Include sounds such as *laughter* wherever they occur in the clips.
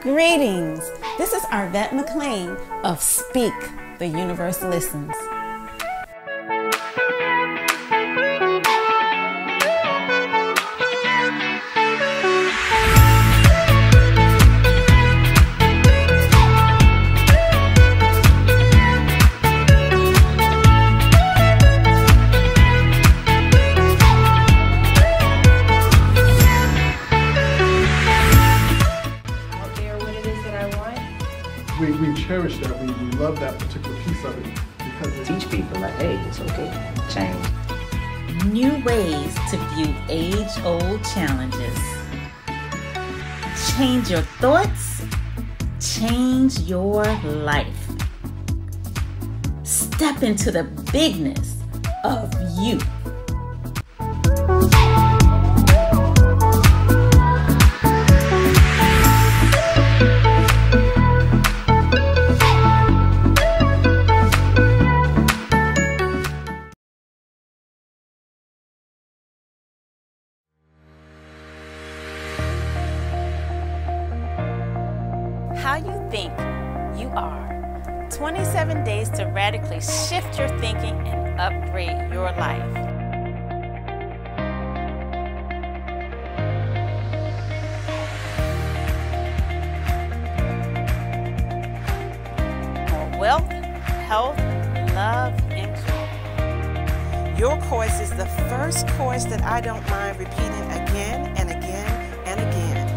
Greetings. This is Arvat McClaine of Speak, the Universe Listens. View age old challenges. Change your thoughts, change your life. Step into the bigness of you. Wealth, health, love, and joy. Your course is the first course that I don't mind repeating again and again and again.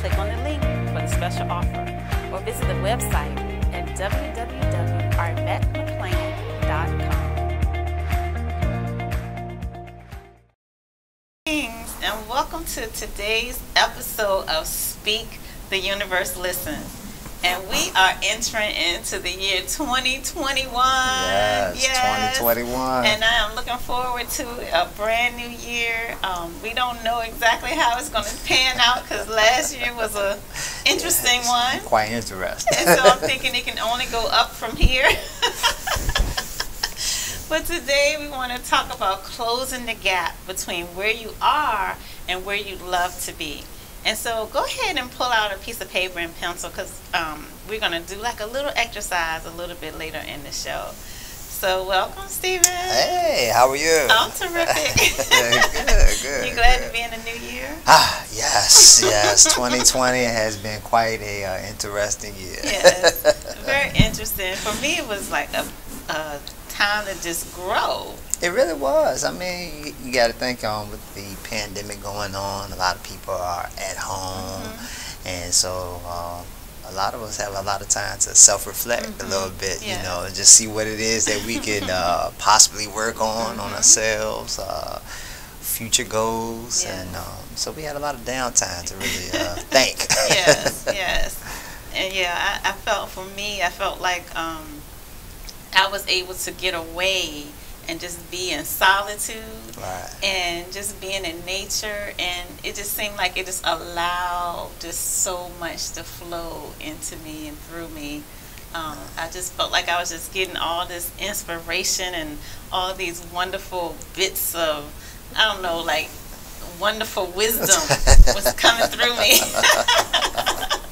Click on the link for the special offer or visit the website at www.arvatmcclaine.com. Greetings and welcome to today's episode of Speak the Universe Listens. And we are entering into the year 2021. Yes, 2021. And I am looking forward to a brand new year. Um, we don't know exactly how it's going to pan out because last year was a *laughs* interesting one. Quite interesting. And so I'm *laughs* thinking it can only go up from here. *laughs* but today we want to talk about closing the gap between where you are and where you'd love to be. And so go ahead and pull out a piece of paper and pencil because um, we're going to do like a little exercise a little bit later in the show. So welcome, Stephen. Hey, how are you? I'm terrific. *laughs* good, good. You glad good. to be in the new year? Ah, yes, yes. 2020 has been quite a uh, interesting year. Yes, very *laughs* interesting. For me, it was like a, a time to just grow. It really was. I mean, you, you got to think on with the pandemic going on. A lot of people are at home, Mm-hmm. and so uh, a lot of us have a lot of time to self-reflect a little bit. Mm-hmm. Yeah. You know, and just see what it is that we *laughs* can uh, possibly work on Mm-hmm. on ourselves. Uh, future goals Yeah. and um, so we had a lot of downtime to really uh, think *laughs* yes, *laughs* yes. And yeah, I, I felt for me, I felt like um, I was able to get away and just be in solitude right and just being in nature. And it just seemed like it just allowed just so much to flow into me and through me. Um, I just felt like I was just getting all this inspiration and all these wonderful bits of, I don't know, like wonderful wisdom *laughs* was coming through me. *laughs*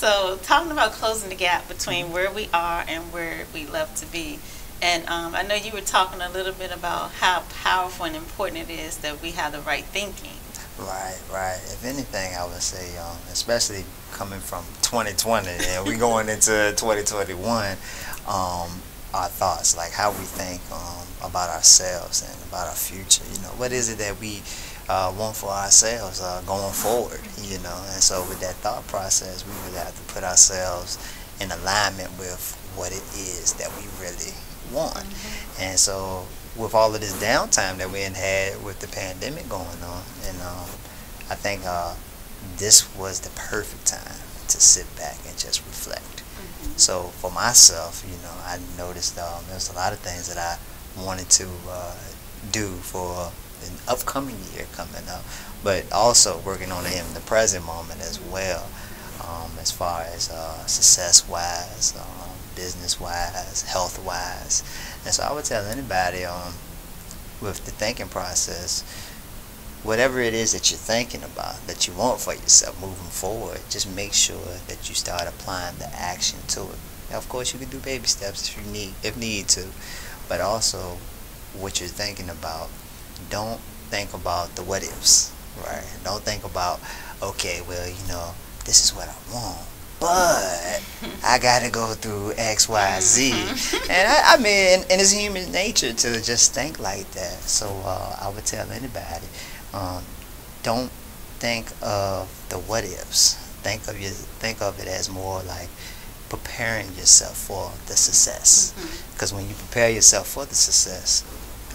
so, talking about closing the gap between where we are and where we love to be. And um, I know you were talking a little bit about how powerful and important it is that we have the right thinking. right right if anything i would say um, especially coming from 2020 and we going into 2021 um, our thoughts like how we think um, about ourselves and about our future you know what is it that we uh, want for ourselves uh, going forward you know? And so with that thought process we really have to put ourselves in alignment with what it is that we really want. And so with all of this downtime that we had with the pandemic going on and um, i think uh, this was the perfect time to sit back and just reflect. So for myself you know i noticed um, there's a lot of things that i wanted to uh, do for an upcoming year coming up but also working on it in the present moment as well um, as far as uh, success wise um, business wise health wise and so i would tell anybody um, with the thinking process whatever it is that you're thinking about that you want for yourself moving forward, just make sure that you start applying the action to it. Now, of course, you can do baby steps if you need, if need to, but also what you're thinking about. Don't think about the what ifs, right? Don't think about, okay, well, you know, this is what I want, but *laughs* I got to go through X, Y, Z. And I, I mean, and it's human nature to just think like that. So uh, I would tell anybody, um, don't think of the what ifs. Think of your think of it as more like preparing yourself for the success. Because when you prepare yourself for the success,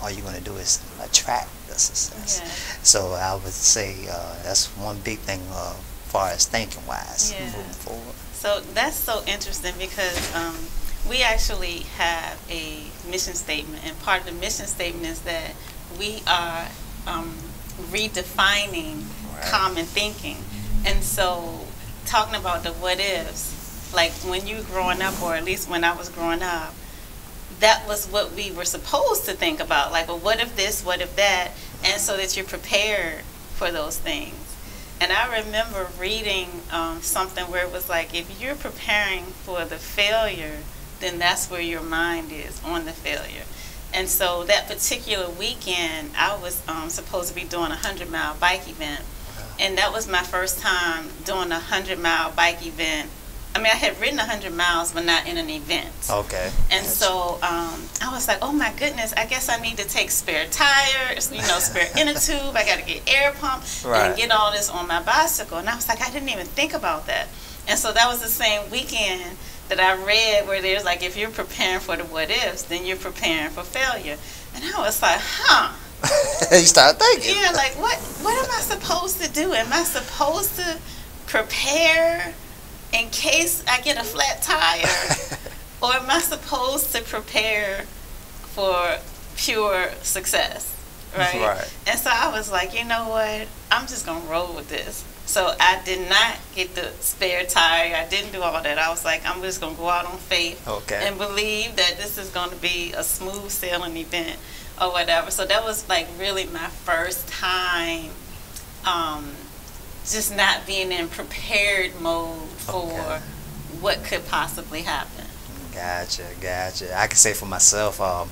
all you're going to do is attract the success. Yeah. So I would say uh, that's one big thing uh, far as thinking wise Yeah. moving forward. So that's so interesting because um, we actually have a mission statement, and part of the mission statement is that we are um, redefining Right. common thinking. And so, talking about the what ifs, like when you growing up, or at least when I was growing up, that was what we were supposed to think about. Like, well, what if this, what if that? And so that you're prepared for those things. And I remember reading um, something where it was like, if you're preparing for the failure, then that's where your mind is on the failure. And so that particular weekend, I was um, supposed to be doing a 100 mile bike event. And that was my first time doing a 100 mile bike event. I mean, I had ridden 100 miles, but not in an event. Okay. And so um, I was like, oh my goodness, I guess I need to take spare tires, you know, spare *laughs* inner tube. I got to get air pump Right. and get all this on my bicycle. And I was like, I didn't even think about that. And so that was the same weekend that I read where there's like, if you're preparing for the what ifs, then you're preparing for failure. And I was like, huh. *laughs* you start thinking. Yeah, like what what am I supposed to do? Am I supposed to prepare in case I get a flat tire? *laughs* or am I supposed to prepare for pure success? Right? Right. And so I was like, you know what? I'm just gonna roll with this. So I did not get the spare tire. I didn't do all that. I was like, I'm just gonna go out on faith Okay. and believe that this is gonna be a smooth sailing event or whatever. So that was like really my first time um, just not being in prepared mode for Okay. what could possibly happen. Gotcha, gotcha. I can say for myself, um,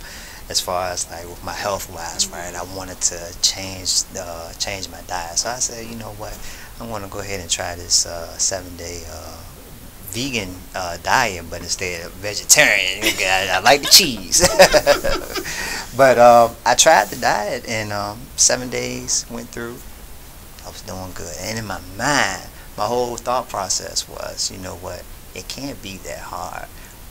as far as like with my health wise, right? I wanted to change uh, change my diet, so I said, you know what, I want to go ahead and try this uh, seven day uh, vegan uh, diet, but instead of vegetarian. I, I like the cheese, *laughs* but um, I tried the diet, and um, seven days went through. I was doing good, and in my mind, my whole thought process was, you know what, it can't be that hard.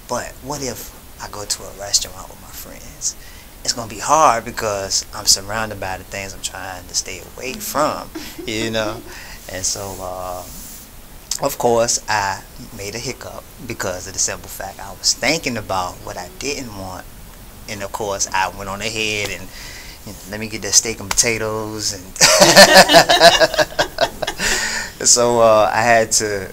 But what if I go to a restaurant with my friends? It's gonna be hard because I'm surrounded by the things I'm trying to stay away from, you know. And so, uh, of course, I made a hiccup because of the simple fact I was thinking about what I didn't want, and of course, I went on ahead and let me get that steak and potatoes, and *laughs* so uh, I had to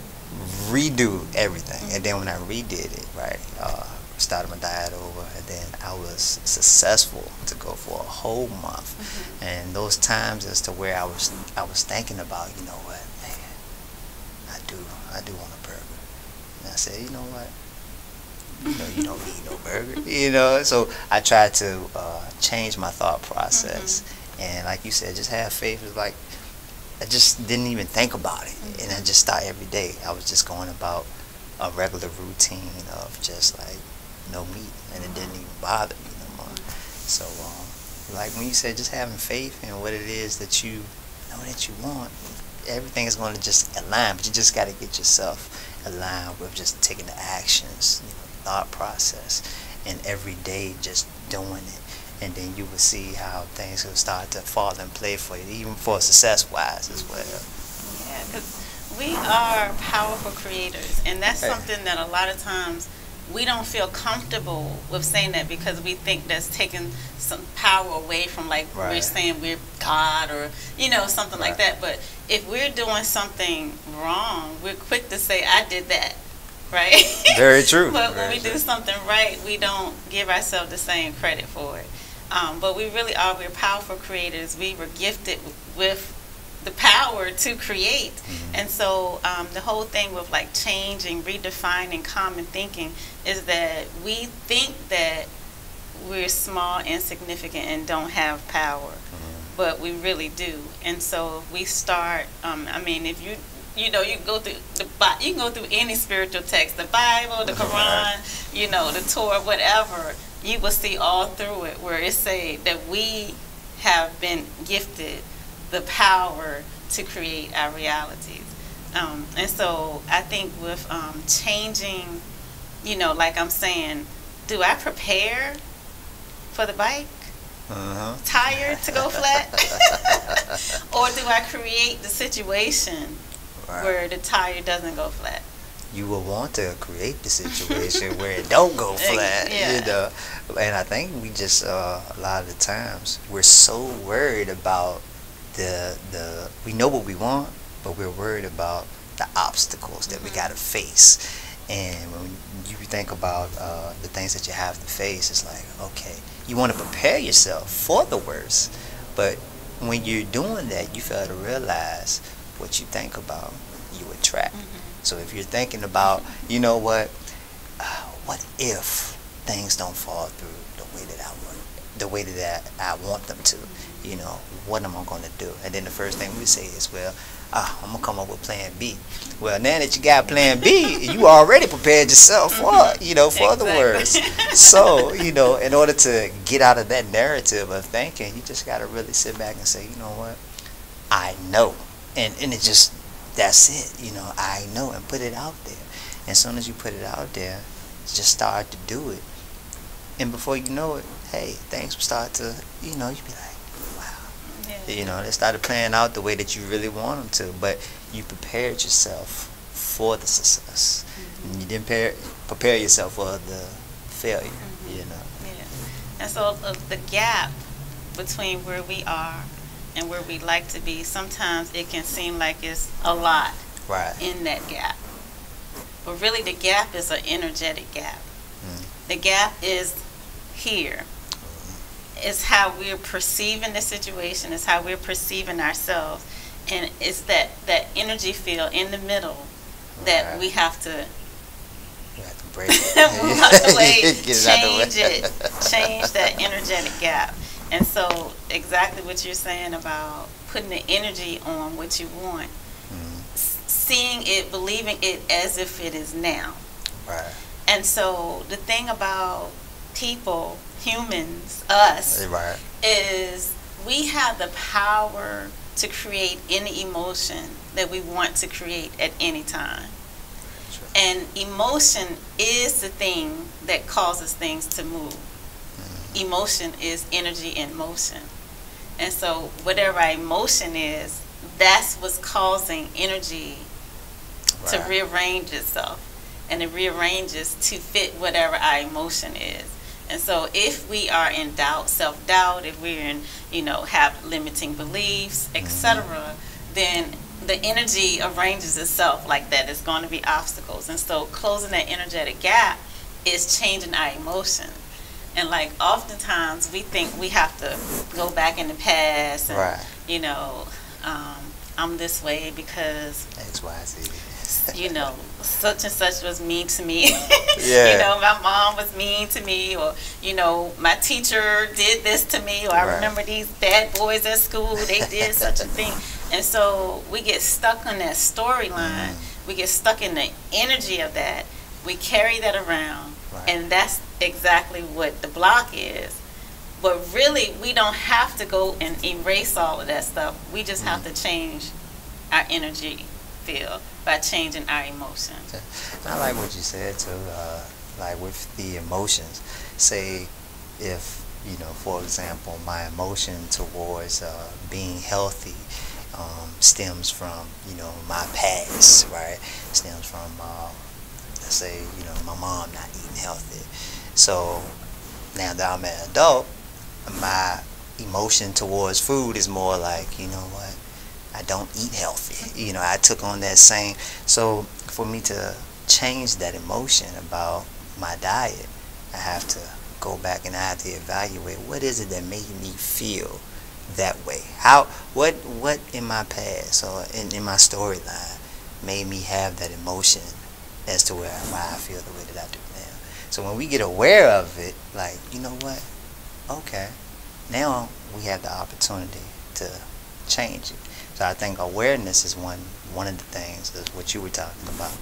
redo everything. And then when I redid it, right, uh, started my diet over, and then I was successful to go for a whole month. And those times as to where I was, I was thinking about, you know what, man, I do, I do want a burger. And I said, you know what, you know, you don't need no burger, you know. So I tried to uh, change my thought process, and like you said, just have faith. It's like I just didn't even think about it, and I just thought every day I was just going about a regular routine of just like no meat, and it didn't even bother me no more. So, um, like when you said just having faith in what it is that you know that you want, everything is going to just align. But you just got to get yourself aligned with just taking the actions, you know, thought process, and every day just doing it. And then you will see how things will start to fall in play for you, even for success wise as well. Yeah, because we are powerful creators, and that's something that a lot of times we don't feel comfortable with saying that because we think that's taking some power away from like we're saying we're God or you know something like that. But if we're doing something wrong, we're quick to say I did that, right? Very true. *laughs* but when Very we do something right, we don't give ourselves the same credit for it. Um, but we really are. We're powerful creators. We were gifted with, the power to create. And so um, the whole thing with like changing, redefining common thinking is that we think that we're small, and insignificant, and don't have power, but we really do. And so we start. Um, I mean, if you you know you can go through the you can go through any spiritual text, the Bible, the Quran, you know, the Torah, whatever. You will see all through it where it say that we have been gifted the power to create our realities. Um, and so I think with um, changing, you know, like I'm saying, do I prepare for the bike? Uh-huh. Tire to go flat? *laughs* or do I create the situation Right. where the tire doesn't go flat? you will want to create the situation where it don't go *laughs* flat, yeah. you know. And I think we just uh, a lot of the times we're so worried about the the we know what we want, but we're worried about the obstacles that we got to face. And when you think about uh, the things that you have to face, it's like okay, you want to prepare yourself for the worst, but when you're doing that, you fail to realize what you think about, you attract. So if you're thinking about, you know what, uh, what if things don't fall through the way that I want, the way that I want them to, you know, what am I going to do? And then the first thing we say is, well, ah, I'm gonna come up with Plan B. Well, now that you got Plan B, *laughs* you already prepared yourself for, you know, for the worst. *laughs* So, you know, in order to get out of that narrative of thinking, you just got to really sit back and say, you know what, I know, and and it just that's it. You know, I know, and put it out there. And as soon as you put it out there, just start to do it. And before you know it, hey, things will start to, you know, you'd be like, wow. Yeah. You know, they started playing out the way that you really want them to, but you prepared yourself for the success. And you didn't prepare, prepare yourself for the failure, you know. Yeah. And so uh, the gap between where we are and where we'd like to be, sometimes it can seem like it's a lot Right. in that gap. But really, the gap is an energetic gap. Mm. The gap is here. It's how we're perceiving the situation, it's how we're perceiving ourselves. And it's that, that energy field in the middle that Right. we have to You have to *laughs* break it. move out the way, Get it out the change it, change that energetic gap. And so, exactly what you're saying about putting the energy on what you want, Mhm. seeing it, believing it as if it is now. Right. And so, the thing about people, humans, us, Right. is we have the power to create any emotion that we want to create at any time. Sure. And emotion is the thing that causes things to move. Emotion is energy in motion. And so, whatever our emotion is, that's what's causing energy to rearrange itself. And it rearranges to fit whatever our emotion is. And so, if we are in doubt, self doubt, if we're in, you know, have limiting beliefs, etc., mm-hmm. then the energy arranges itself like that. It's going to be obstacles. And so, closing that energetic gap is changing our emotion. And like oftentimes we think we have to go back in the past and, Right. you know, um, I'm this way because X, Y, Z. you know, such and such was mean to me. *laughs* Yeah. you know, my mom was mean to me, or, you know, my teacher did this to me, or I Right. remember these bad boys at school, they did such a thing. And so we get stuck on that storyline. We get stuck in the energy of that. We carry that around. Right. And that's exactly what the block is. But really, we don't have to go and erase all of that stuff. We just have to change our energy field by changing our emotions. I like what you said too. Uh, like with the emotions, say if you know, for example, my emotion towards uh, being healthy um, stems from you know my past, right? Stems from uh, let's say you know my mom not eating healthy. So now that I'm an adult, my emotion towards food is more like you know what I don't eat healthy. You know, I took on that same. So for me to change that emotion about my diet, I have to go back and I have to evaluate what is it that made me feel that way? How what what in my past or in, in my storyline made me have that emotion as to where why I feel the way that I do now. So when we get aware of it, like, you know what? Okay. Now we have the opportunity to change it. So I think awareness is one one of the things is what you were talking about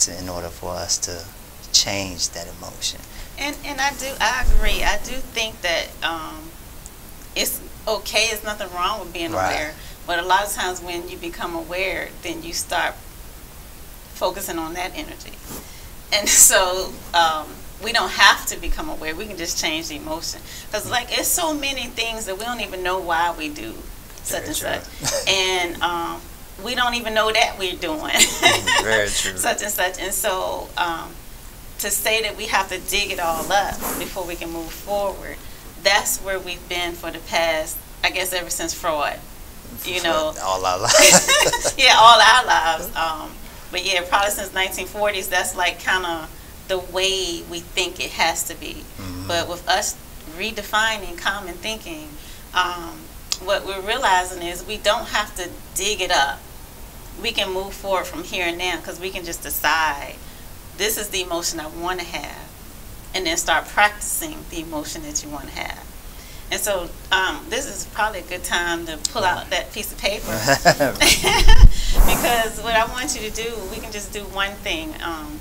to in order for us to change that emotion. And and I do I agree. I do think that um, it's okay. It's nothing wrong with being Right. aware. But a lot of times when you become aware, then you start focusing on that energy. And *laughs* so um, we don't have to become aware. We can just change the emotion. Because like it's so many things that we don't even know why we do such Very and true. such. and um, we don't even know that we're doing *laughs* *laughs* such and such. And so um, to say that we have to dig it all up before we can move forward, that's where we've been for the past, I guess, ever since Freud. You know, all our lives. yeah, all our lives. Um, but yeah, probably since 1940s, that's like kind of the way we think it has to be. Mhm. But with us redefining common thinking, um, what we're realizing is we don't have to dig it up. We can move forward from here and now because we can just decide this is the emotion I want to have, and then start practicing the emotion that you want to have. And so um, this is probably a good time to pull out that piece of paper *laughs* *laughs* because what I want you to do, we can just do one thing. Um,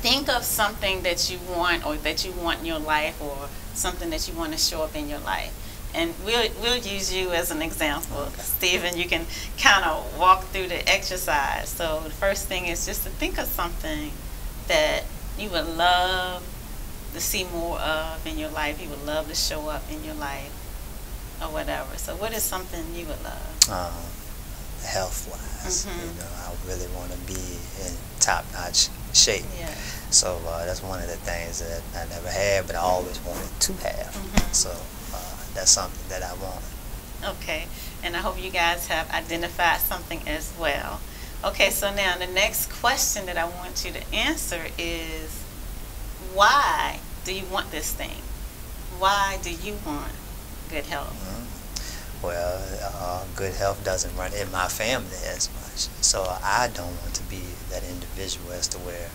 think of something that you want or that you want in your life or something that you want to show up in your life. And we'll, we'll use you as an example. Stephen, you can kind of walk through the exercise. So the first thing is just to think of something that you would love to see more of in your life, you would love to show up in your life or whatever. So what is something you would love? um, health wise. Mhm. You know, I really want to be in top notch shape. Yeah. So uh, that's one of the things that I never had, but I always wanted to have. Mhm. So uh, that's something that I want. Okay, and I hope you guys have identified something as well. Okay, so now the next question that I want you to answer is why do you want this thing? Why do you want good health? Well, uh, good health doesn't run in my family as much, so I don't want to be that individual as to where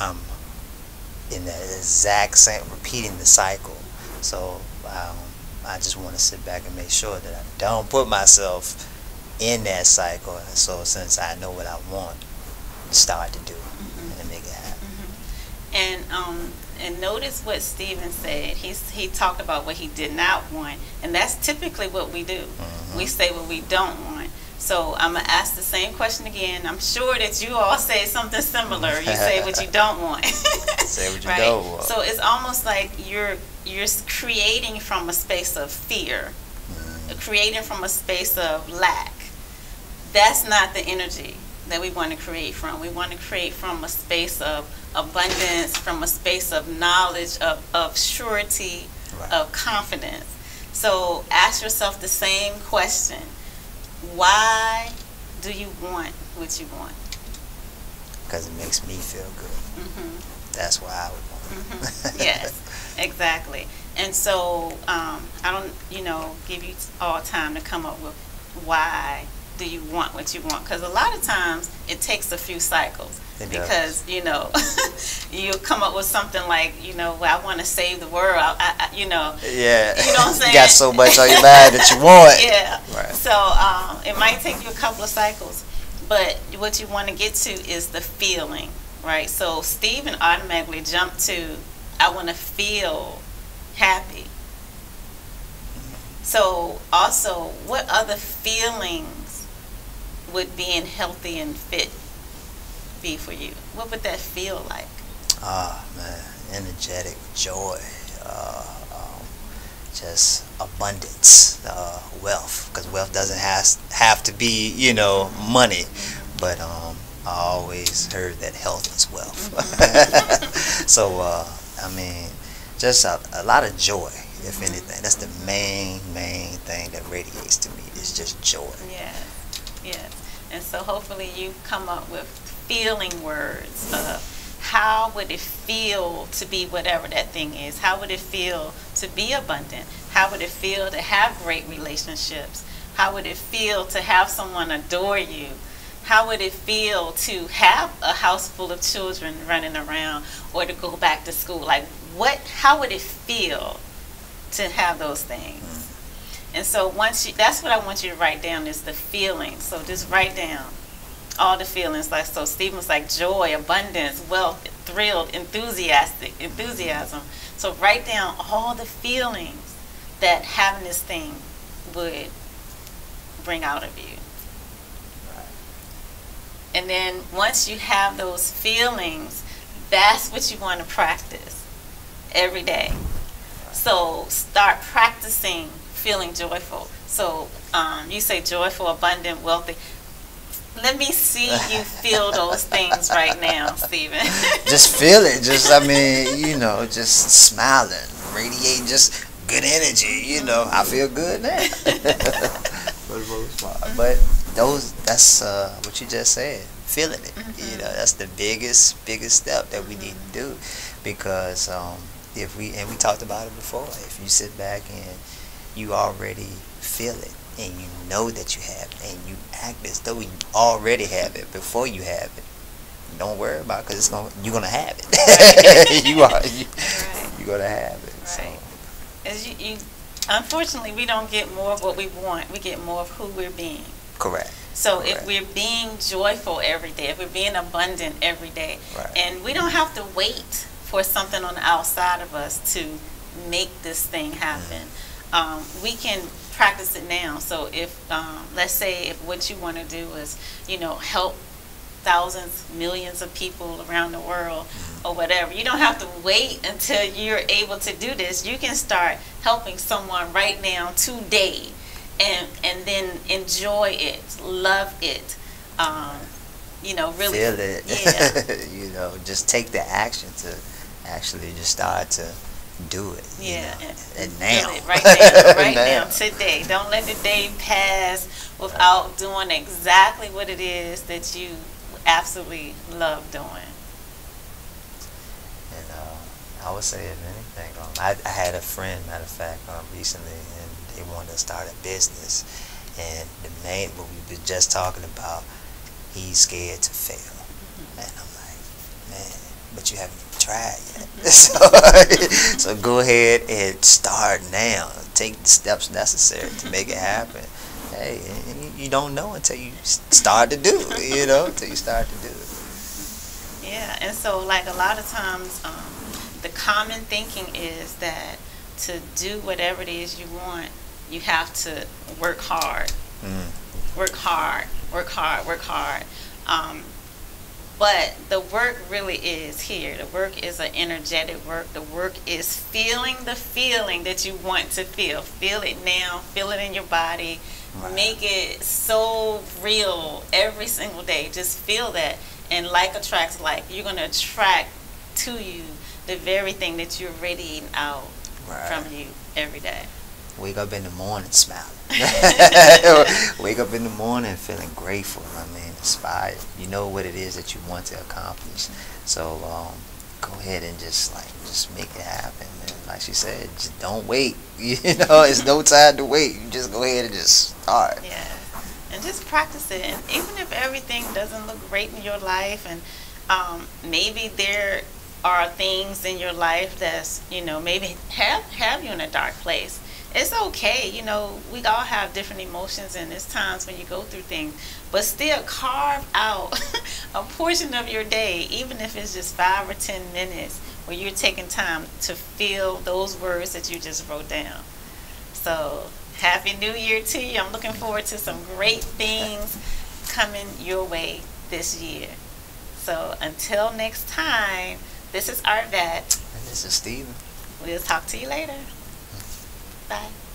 I'm in that exact same repeating the cycle. So um, I just want to sit back and make sure that I don't put myself in that cycle. So since I know what I want, start to do it and make it happen. And um, and notice what Stephen said. He's he talked about what he did not want, and that's typically what we do. We say what we don't want. So I'm gonna ask the same question again. I'm sure that you all say something similar. You say what you don't *laughs* want. Say what you *laughs* right? don't want. So it's almost like you're you're creating from a space of fear, creating from a space of lack. That's not the energy that we want to create from. We want to create from a space of abundance, from a space of knowledge, of, of surety, Right. of confidence. So ask yourself the same question. Why do you want what you want? Because it makes me feel good. hmm That's why I would want it. Mhm. yes, *laughs* exactly. And so um, I don't, you know, give you all time to come up with why do you want what you want? Because a lot of times it takes a few cycles. It does. because you know *laughs* you come up with something like you know well, I want to save the world. I, I, you know, Yeah. You know what I'm *laughs* saying? got so much on your mind that you want. *laughs* yeah. Right. So um, it might take you a couple of cycles, but what you want to get to is the feeling, right? So Stephen automatically jumped to, I want to feel happy. So also, what other feelings would being healthy and fit be for you? What would that feel like? Ah, man. Energetic, joy, uh, um, just abundance, uh, wealth. Because wealth doesn't has, have to be, you know, money. But um, I always heard that health is wealth. *laughs* so, uh, I mean, just a, a lot of joy, if anything. That's the main, main thing that radiates to me is just joy. Yes, yes. And so hopefully you come up with feeling words of how would it feel to be whatever that thing is? How would it feel to be abundant? How How would it feel to have great relationships? How would it feel to have someone adore you? How would it feel to have a house full of children running around or to go back to school? Like what how would it feel to have those things? And so once you that's what I want you to write down is the feelings. So just write down all the feelings like so Stephen was like joy, abundance, wealth, thrilled, enthusiastic, enthusiasm. So write down all the feelings that having this thing would bring out of you. And then once you have those feelings, that's what you want to practice every day. So start practicing feeling joyful. So um, you say joyful, abundant, wealthy. Let me see you *laughs* feel those things right now, Stephen. *laughs* just feel it. Just I mean, you know, just smiling, radiating just good energy. You know, I feel good now. *laughs* For the most. But those that's uh, what you just said. Feeling it. Mm-hmm. You know, that's the biggest biggest step that we need to do because um, if we and we talked about it before. If you sit back and you already feel it and you know that you have it and you act as though you already have it before you have it don't worry about because it's gonna you're gonna have it *laughs* you are you, Right. you're gonna have it Right. so As you, you, unfortunately, we don't get more of what we want. We get more of who we're being. correct So if we're being joyful every day, if we're being abundant every day, Right. and we don't have to wait for something on the outside of us to make this thing happen, mm-hmm. Um, we can practice it now. So if, um, let's say, if what you want to do is, you know, help thousands, millions of people around the world or whatever. You don't have to wait until you're able to do this. You can start helping someone right now today and and then enjoy it, love it. Um, you know, really feel it Yeah. *laughs* you know just take the action to actually just start to do it you Yeah, know, and- now it right now, *laughs* right now, Now. today. Don't let the day pass without doing exactly what it is that you absolutely love doing. And uh, I would say, if anything, um, I, I had a friend, matter of fact, um, recently, and they wanted to start a business. And the main, what we were just talking about, he's scared to fail. And I'm like, man, but you haven't tried yet. *laughs* so, *laughs* so go ahead and start now. Take the steps necessary to make it happen. Hey, you don't know until you start to do it, you know, until you start to do it. Yeah, and so like a lot of times, um, the common thinking is that to do whatever it is you want, you have to work hard, Mm. work hard, work hard, work hard. Um, but the work really is here. The work is an energetic work. The work is feeling the feeling that you want to feel. Feel it now. Feel it in your body. Right. Make it so real every single day. Just feel that. And like attracts like. You're going to attract to you the very thing that you're radiating out Right. from you every day. Wake up in the morning smiling. *laughs* *laughs* Wake up in the morning feeling grateful. I mean, inspired. You know what it is that you want to accomplish. So um, go ahead and just like just make it happen. And like she said, just don't wait. *laughs* You know, it's no time to wait. You just go ahead and just start. Yeah. And just practice it. And even if everything doesn't look great in your life, and um, maybe there are things in your life that's, you know, maybe have, have you in a dark place. It's okay. You know, we all have different emotions, and there's times when you go through things. But still, carve out *laughs* a portion of your day, even if it's just five or ten minutes, where you're taking time to feel those words that you just wrote down. So, Happy New Year to you. I'm looking forward to some great things coming your way this year. So, until next time, this is Arvat. And this is Steven. We'll talk to you later. Bye.